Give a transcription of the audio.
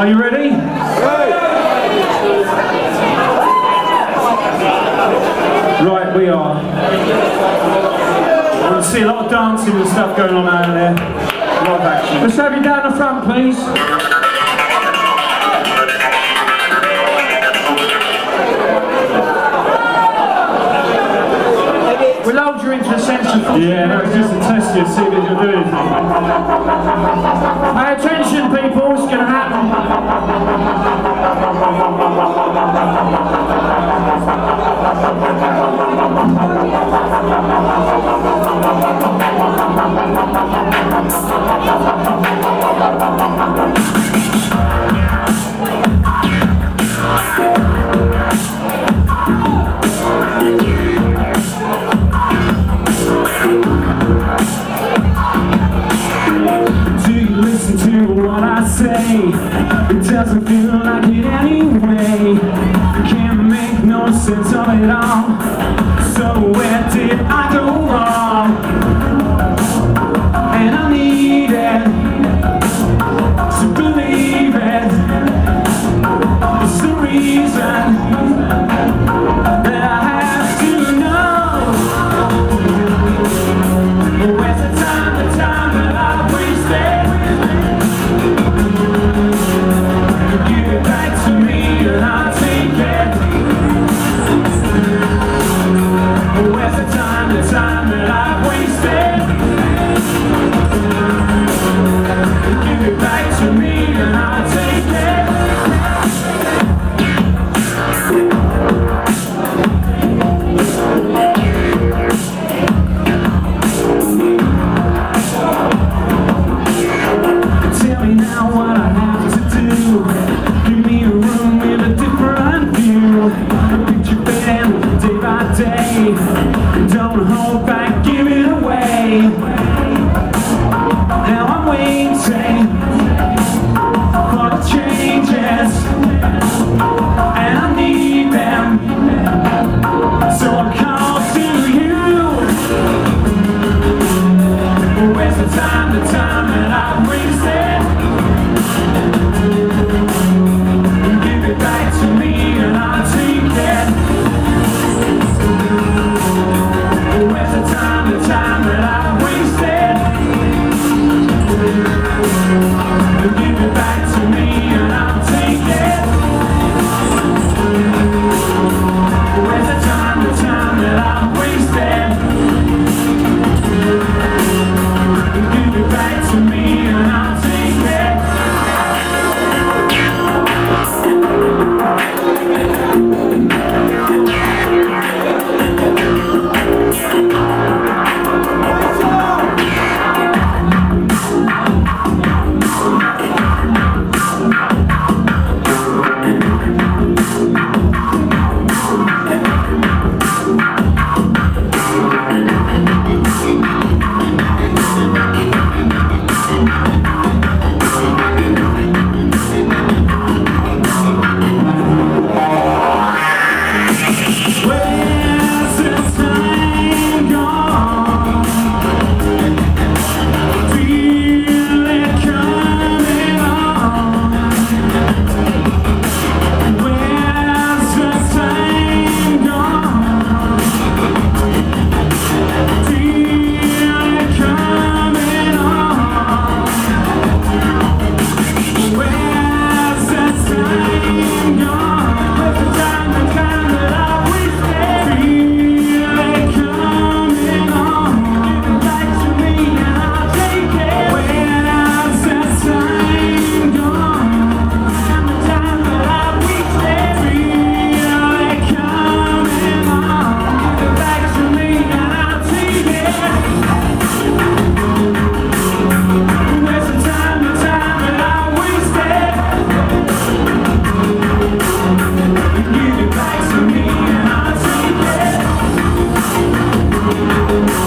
Are you ready? Right, we are. We'll see a lot of dancing and stuff going on out there. A lot of action. Let's have you down the front, please. We'll hold you into a sense of Yeah, that was just a test you, see if you'll do anything. Pay attention, people, It doesn't feel like it anyway. Can't make no sense of it all. So inferno.